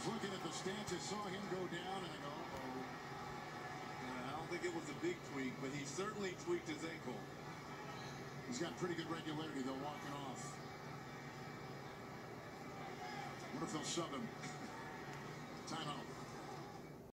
was looking at the stance. I saw him go down, and I go, oh. I don't think it was a big tweak, but he certainly tweaked his ankle. He's got pretty good regularity, though, walking off. What if they'll sub him?